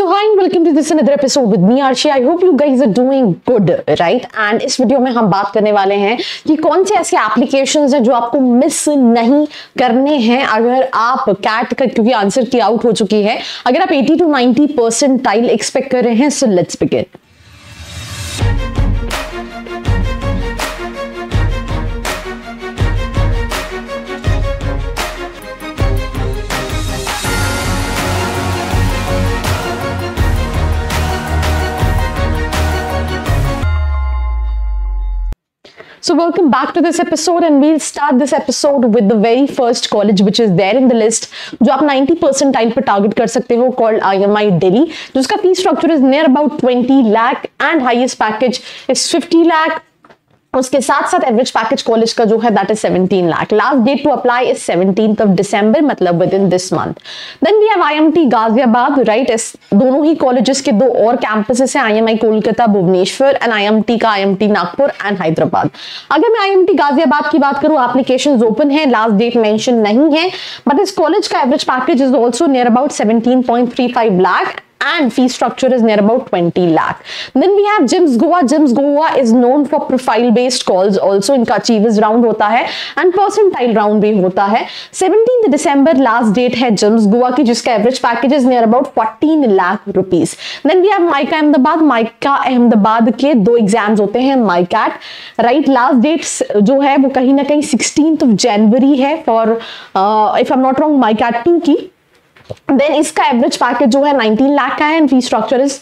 Hi and welcome to this another episode with me Arshi. I hope you guys are doing good, right? And इस video में हम बात करने वाले हैं कि कौन से ऐसे एप्लीकेशन हैं जो आपको मिस नहीं करने हैं अगर आप कैट का क्योंकि आंसर की आउट हो चुकी है अगर आप 80 टू 90 परसेंटाइल एक्सपेक्ट कर रहे हैं so let's So welcome back to this episode and we'll start this episode with the very first college which is there in the list जो आप 90 percentile पर target कर सकते हो called IMI Delhi जिसका fee structure is near about 20 lakh and highest package is 50 lakh उसके साथ साथ एवरेज पैकेज कॉलेज का जो है that is 17 lakh last date to apply is 17th of December मतलब within this month then we have IMT Ghaziabad right इस दोनों ही कॉलेजेस के दो और कैंपसेस हैं IMI Kolkata Bhubaneswar and IMT का आईएमटी नागपुर एंड हैदराबाद. अगर मैं आईएमटी गाजियाबाद की बात करूँ एप्लीकेशन ओपन है लास्ट डेट मेंशन नहीं है बट इस कॉलेज का average package is also near about 17.35 lakh and fee structure is near about 20 lakh. Then we have Gyms Goa. Gyms Goa is known for profile based calls also इनका achievers round होता है and percentile round भी होता है 17th December last date है Gyms Goa की जिसका average package is near about 14 lakh rupees. Then we have Maika Ahmedabad. Maika Ahmedabad के दो एग्ज़ाम्स होते हैं माइकैट राइट लास्ट डेट जो है वो कहीं ना कहीं 16th of January है for if I am not wrong MICAT two की देन इसका एवरेज पैकेज जो है 19 लाख का है and fee structure is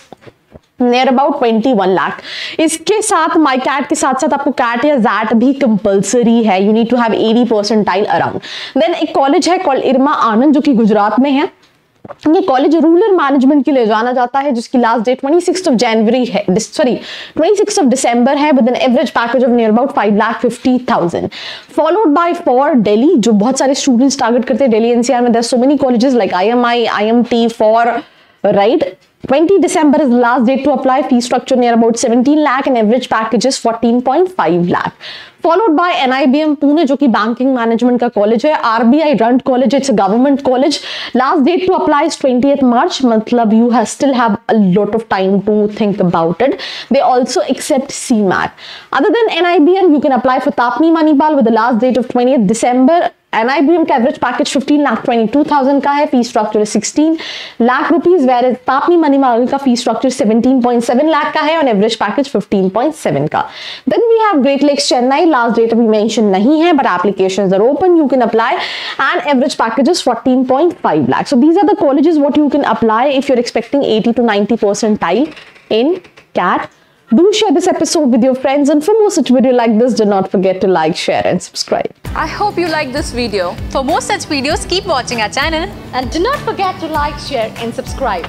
near about 21 lakh इसके साथ माई कैट के साथ साथ आपको कैट या जैट भी कंपल्सरी है. You need to have 80 percentile around then एक कॉलेज है कॉल इरमा आनंद जो कि गुजरात में है। ये कॉलेज रूरल मैनेजमेंट के लिए जाना जाता है, जिसकी लास्ट डेट 26th ऑफ़ जनवरी है सॉरी 26th ऑफ़ दिसंबर है with an average package of near about five lakh fifty thousand followed by FORE Delhi जो बहुत सारे स्टूडेंट्स टारगेट करते हैं दिल्ली एनसीआर में so many colleges like I M I I M T FORE right 20 December is the last date to apply. Fee structure near about 17 lakh and average package is 14.5 lakh. Followed by NIBM Pune जो कि banking management का college है RBI run college it's a government college last date to apply is 20th March मतलब you have still have a lot of time to think about it they also accept CMAT other than NIBM you can apply for Tapni Manipal with the last date of 20th December NIBM का average package 15 lakh 22,000 का है fee structure 16 lakh rupees where TAPMI Manipal का fee structure 17.7 lakh का है और average package 15.7 का। Then we have Great Lakes Chennai last date अभी mention नहीं है but application are open you can apply and average package is 14.5 lakh so these are the colleges what you can apply if you are expecting 80 to 90 percentile in CAT Do share this episode with your friends and for more such video like this, do not forget to like, share and subscribe. I hope you like this video. For more such videos, keep watching our channel. And do not forget to like, share and subscribe.